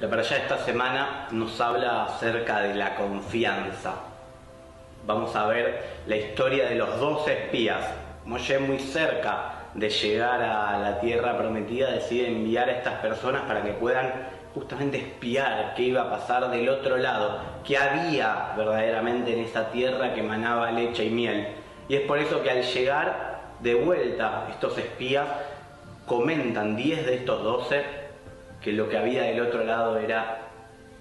La de esta semana nos habla acerca de la confianza. Vamos a ver la historia de los dos espías. Moshe muy cerca de llegar a la tierra prometida decide enviar a estas personas para que puedan justamente espiar qué iba a pasar del otro lado, qué había verdaderamente en esa tierra que manaba leche y miel. Y es por eso que al llegar de vuelta estos espías comentan 10 de estos 12 que lo que había del otro lado era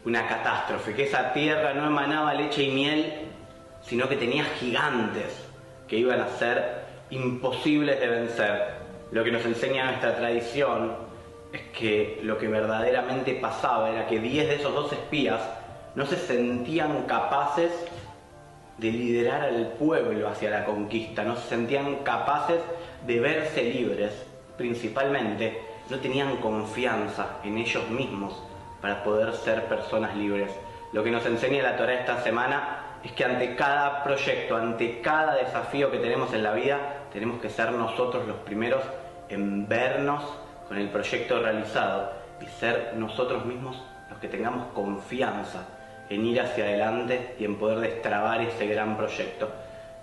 una catástrofe, que esa tierra no emanaba leche y miel, sino que tenía gigantes que iban a ser imposibles de vencer. Lo que nos enseña nuestra tradición es que lo que verdaderamente pasaba era que 10 de esos dos espías no se sentían capaces de liderar al pueblo hacia la conquista, no se sentían capaces de verse libres, principalmente no tenían confianza en ellos mismos para poder ser personas libres. Lo que nos enseña la Torah esta semana es que ante cada proyecto, ante cada desafío que tenemos en la vida, tenemos que ser nosotros los primeros en vernos con el proyecto realizado y ser nosotros mismos los que tengamos confianza en ir hacia adelante y en poder destrabar ese gran proyecto.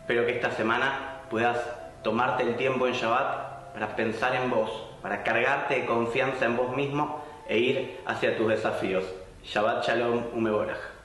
Espero que esta semana puedas tomarte el tiempo en Shabbat para pensar en vos, para cargarte de confianza en vos mismo e ir hacia tus desafíos. Shabbat Shalom Umeborach.